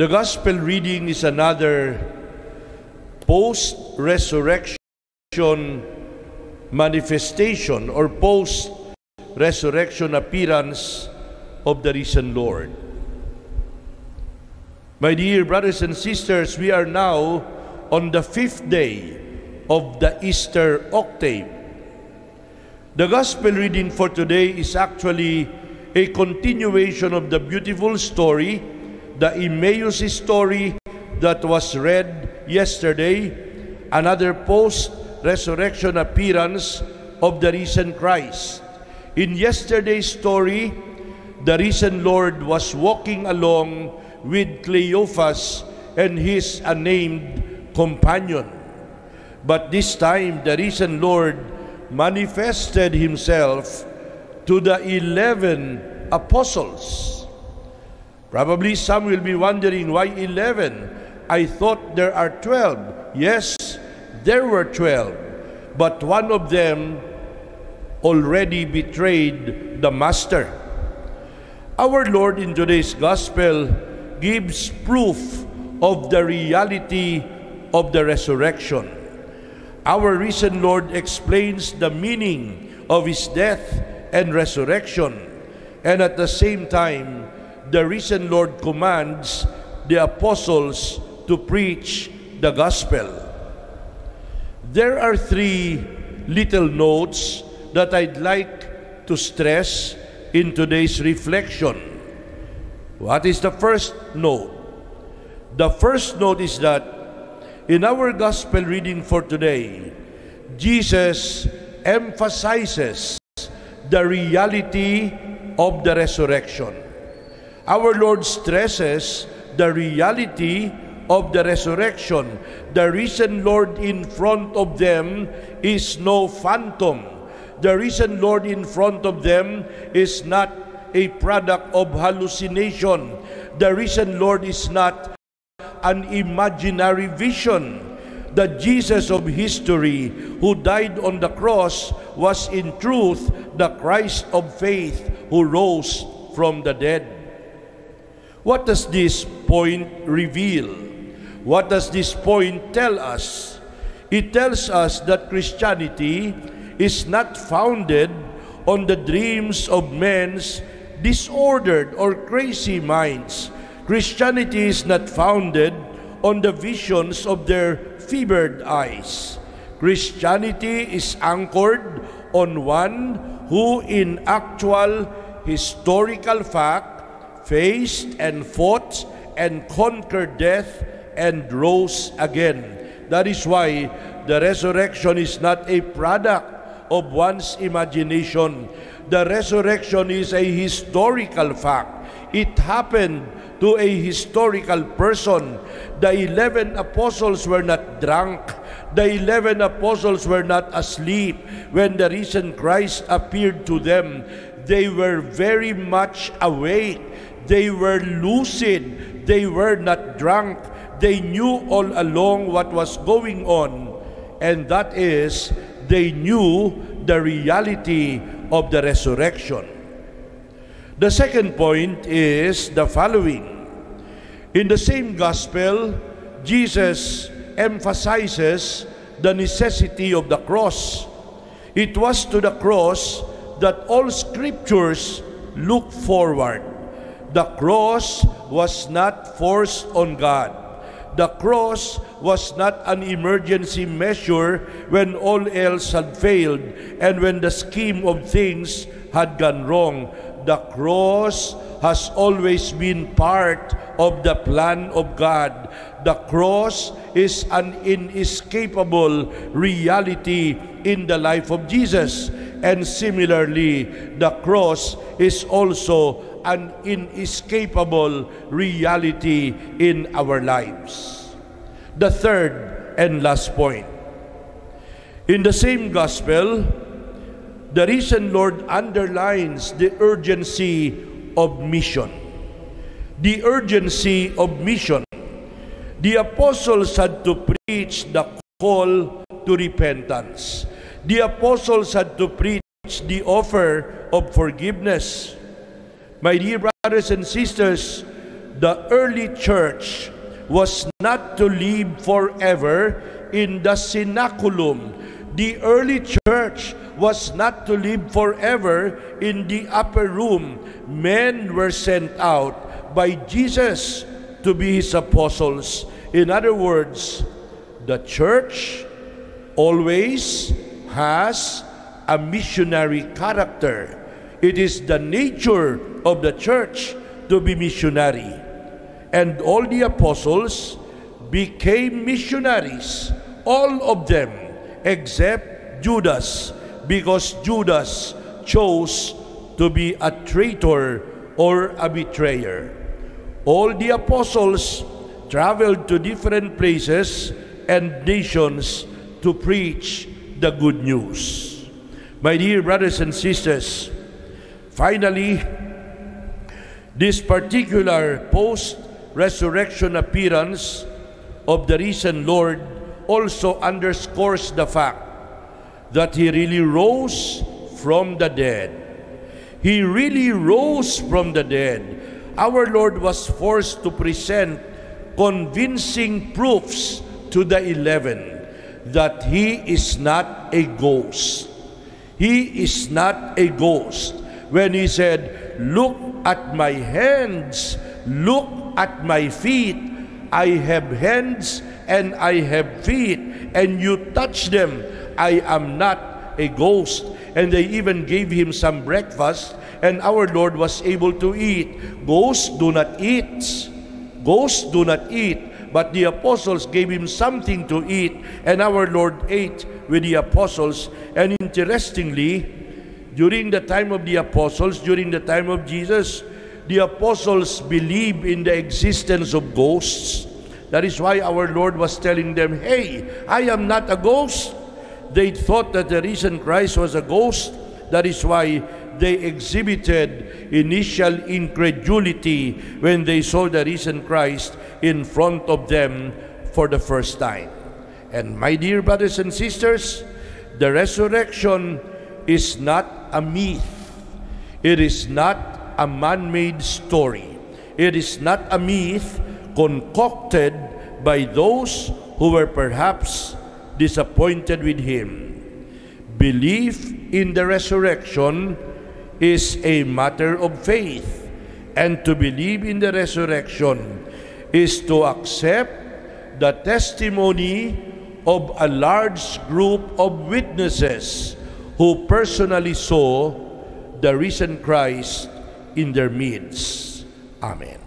The gospel reading is another post resurrection manifestation or post resurrection appearance of the risen Lord. My dear brothers and sisters, we are now on the fifth day of the Easter octave. The gospel reading for today is actually a continuation of the beautiful story, the Emmaus story that was read yesterday, another post-resurrection appearance of the risen Christ. In yesterday's story, the risen Lord was walking along with Cleophas and his unnamed companion. But this time, the risen Lord manifested himself to the 11 apostles. Probably some will be wondering, why 11? I thought there are 12. Yes, there were 12. But one of them already betrayed the Master. Our Lord in today's Gospel gives proof of the reality of the resurrection. Our risen Lord explains the meaning of his death and resurrection, and at the same time, the risen Lord commands the apostles to preach the gospel. There are three little notes that I'd like to stress in today's reflection. What is the first note? The first note is that in our gospel reading for today, Jesus emphasizes the reality of the resurrection. Our Lord stresses the reality of the resurrection. The risen Lord in front of them is no phantom. The risen Lord in front of them is not a product of hallucination. The risen Lord is not an imaginary vision. The Jesus of history who died on the cross was in truth the Christ of faith who rose from the dead. What does this point reveal? What does this point tell us? It tells us that Christianity is not founded on the dreams of men's disordered or crazy minds. Christianity is not founded on the visions of their fevered eyes. Christianity is anchored on one who in actual historical fact faced and fought and conquered death and rose again. That is why the resurrection is not a product of one's imagination. The resurrection is a historical fact. It happened to a historical person. The 11 apostles were not drunk. The 11 apostles were not asleep when the risen Christ appeared to them. They were very much awake. They were lucid. They were not drunk. They knew all along what was going on. And that is, they knew the reality of the resurrection. The second point is the following. In the same gospel, Jesus emphasizes the necessity of the cross. It was to the cross that all scriptures look forward. The cross was not forced on God. The cross was not an emergency measure when all else had failed and when the scheme of things had gone wrong. The cross has always been part of the plan of God. The cross is an inescapable reality in the life of Jesus. And similarly, the cross is also an inescapable reality in our lives. The third and last point. In the same gospel, the risen Lord underlines the urgency of mission. The urgency of mission. The apostles had to preach the call to repentance. The apostles had to preach the offer of forgiveness. My dear brothers and sisters, the early church was not to live forever in the cenaculum. The early church was not to live forever in the upper room. Men were sent out by Jesus to be his apostles. In other words, the church always has a missionary character. It is the nature of the church to be missionary. And all the apostles became missionaries, all of them, except Judas, because Judas chose to be a traitor or a betrayer. All the apostles traveled to different places and nations to preach the good news. My dear brothers and sisters, finally, this particular post-resurrection appearance of the risen Lord also underscores the fact that He really rose from the dead. He really rose from the dead. Our Lord was forced to present convincing proofs to the eleven that He is not a ghost. He is not a ghost. When He said, Look at my hands, look at my feet. I have hands and I have feet, and you touch them. I am not a ghost. And they even gave him some breakfast, and our Lord was able to eat. Ghosts do not eat. Ghosts do not eat. But the apostles gave him something to eat, and our Lord ate with the apostles. And interestingly, during the time of the apostles, during the time of Jesus, the apostles believed in the existence of ghosts. That is why our Lord was telling them, Hey, I am not a ghost. They thought that the risen Christ was a ghost. That is why they exhibited initial incredulity when they saw the risen Christ in front of them for the first time. And my dear brothers and sisters, the resurrection is not a myth. It is not a man-made story. It is not a myth concocted by those who were perhaps disappointed with him. Belief in the resurrection is a matter of faith, and to believe in the resurrection is to accept the testimony of a large group of witnesses who personally saw the risen Christ in their midst. Amen.